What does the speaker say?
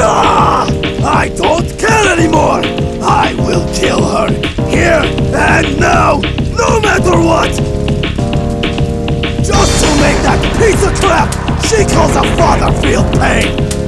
Ah, I don't care anymore! I will kill her, here and now, no matter what! Just to make that piece of crap she calls a father feel pain!